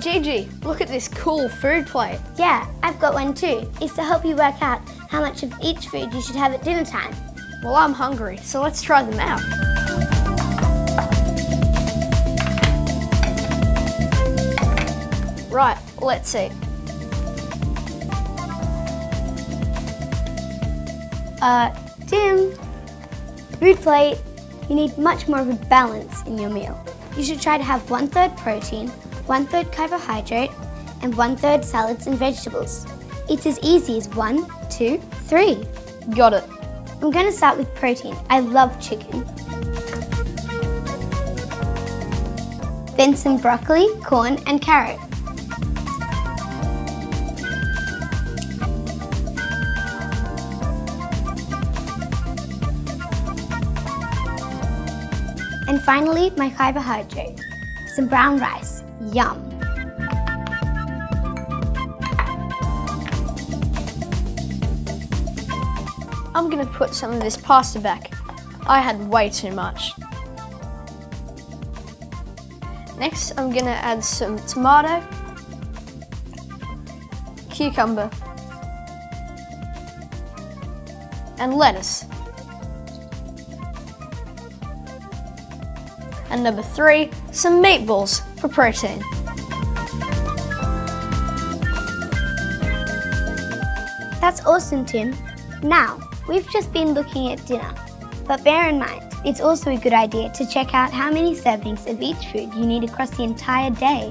Gigi, look at this cool food plate. Yeah, I've got one too. It's to help you work out how much of each food you should have at dinner time. Well, I'm hungry, so let's try them out. Right, let's see. Uh, Tim, food plate, you need much more of a balance in your meal. You should try to have one third protein, one third carbohydrate, and one third salads and vegetables. It's as easy as one, two, three. Got it. I'm gonna start with protein. I love chicken. Then some broccoli, corn, and carrot. And finally, my carbohydrate. Some brown rice. Yum. I'm gonna put some of this pasta back. I had way too much. Next, I'm gonna add some tomato, cucumber, and lettuce. And number three, some meatballs for protein. That's awesome, Tim. Now, we've just been looking at dinner, but bear in mind, it's also a good idea to check out how many servings of each food you need across the entire day.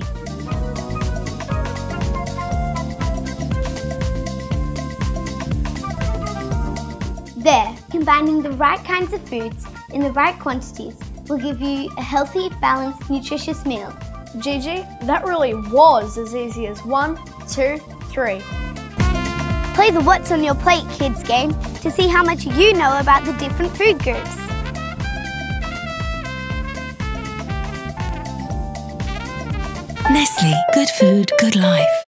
There, combining the right kinds of foods in the right quantities will give you a healthy, balanced, nutritious meal. Gigi, that really was as easy as one, two, three. Play the What's on Your Plate Kids game to see how much you know about the different food groups. Nestle, good food, good life.